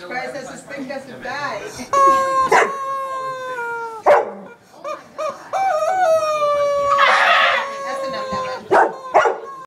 Surprised oh, that this thing doesn't die.